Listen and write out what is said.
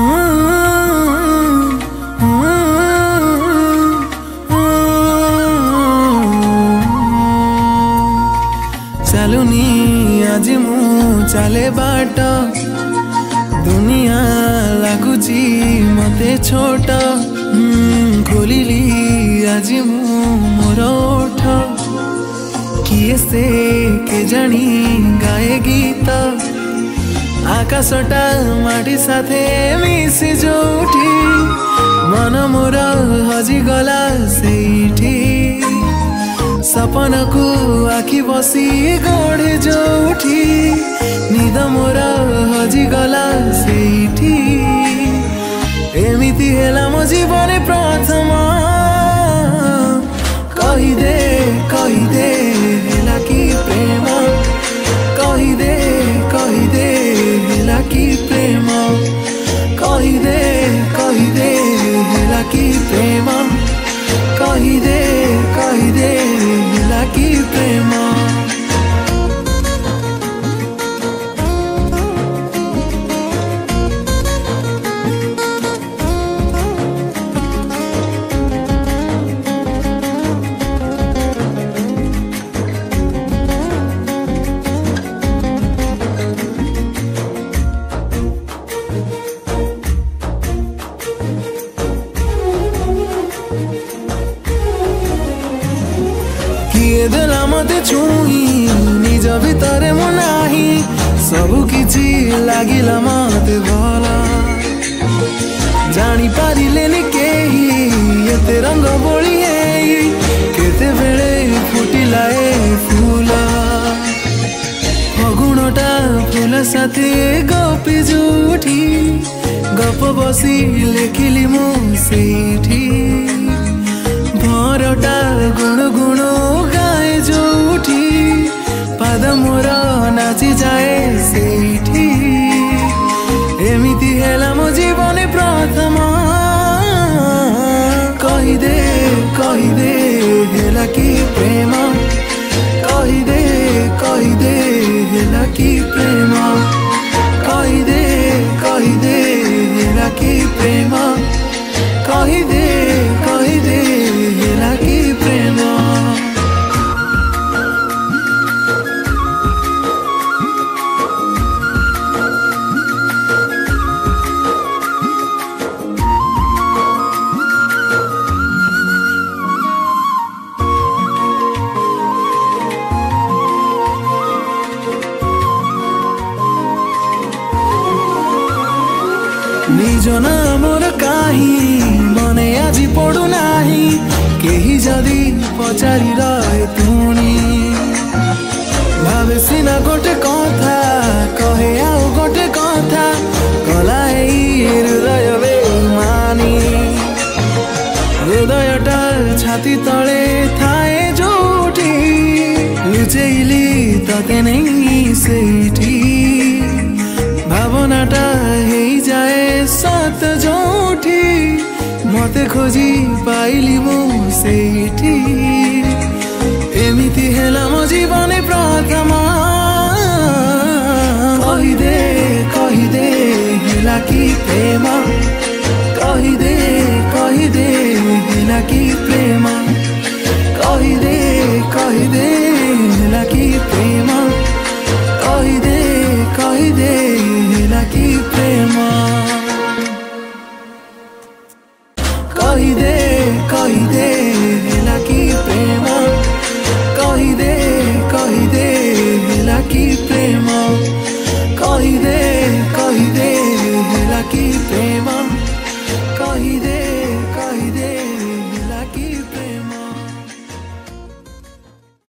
চালুনি আজি মু চালে বাট দুনিয়া লাগুছি মতে ছোট খোলিলি আজি মু মোর ওঠ কিয়ে সে কে জানি গায়ে গীত कसोटा माटी साथे मिसी जोठी मन मोर हजि गला सेठी सपनाको आखि बसी गढे जोठी निद मोर हजि गला सेठी एमिति होला म जीवन प्रथ की प्रेम काही दे काही दे हिलाकी प्रेमा দিল মতে ছুঁই নিজ ভিতরে মো নাহি সবু কিছু লাগিলা মতে ভাল জানি পারিলেনি কেহি এতে রঙ বলি হেই কেতেবেলে ফুটিলা এ ফুল ফগুণটা ফুল সাথে গপি জুঠি গপ বসি লেখিলি মু সেইঠি বাজি যায় সেইটি এমিতি হেলাম জীবনে প্রথম কহিদে কহিদে হেলা কি প্রেম কহিদে কহিদে হেলা কি প্রেম ନିଜ ନାମର କାହିଁ ମନେ ଆଜି ପଡ଼ୁନାହିଁ କେହି ଯଦି ପଚାରି ରହେ ପୁଣି ଭାବେ ସିନା ଗୋଟେ କଥା କହେ ଆଉ ଗୋଟେ କଥା କଲା ଏଇ ହୃଦୟ ବେମାନି ହୃଦୟଟା ଛାତି ତଳେ ଥାଏ ଯୋଉଠି ଲୁଚେଇଲି ତତେ ନେଇ ସେଇଠି খুঁজিতে খোঁজি পাইলি মো সেইটি এমিতি হেলাম জীবনে প্রথম কহি দে কহি দে হেলা কি প্রেম কহি দে কহি দে হেলা কি প্রেম কহি দে কহি দে হেলা কি প্রেম কহি দে কহি দে হেলা কি প্রেম